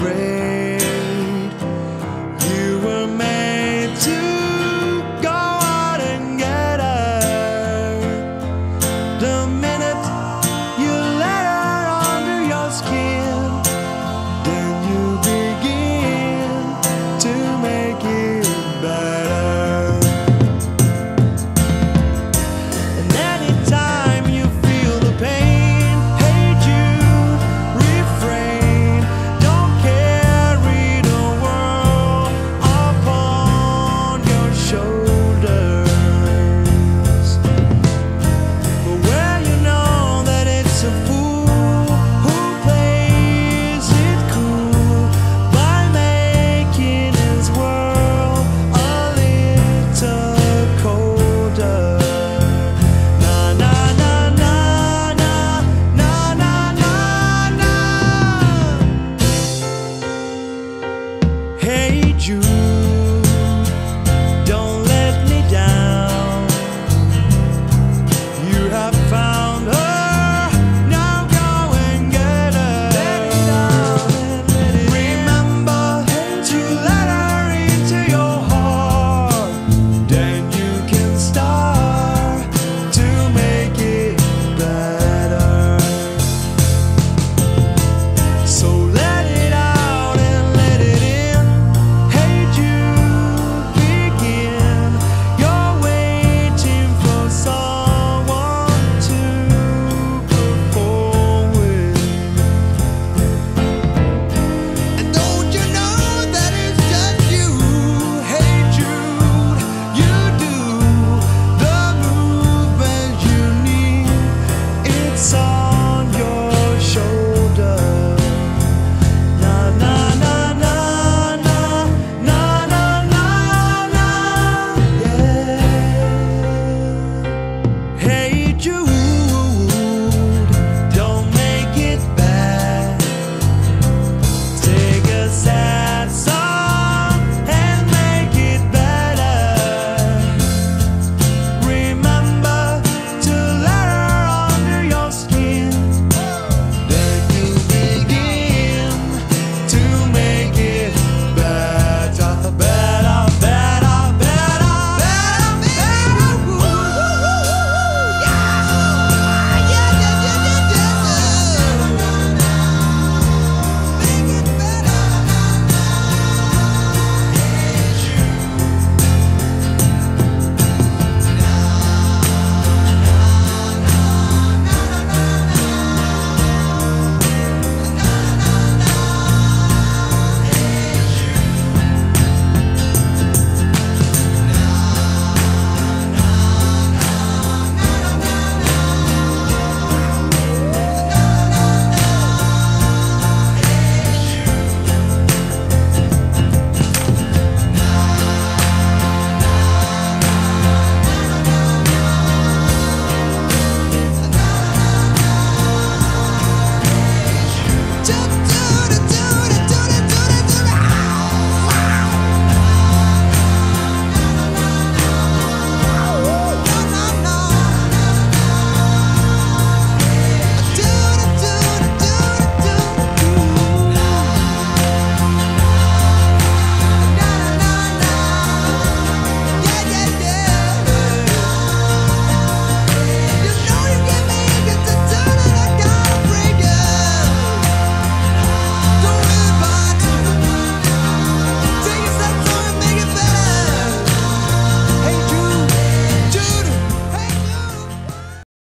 afraid.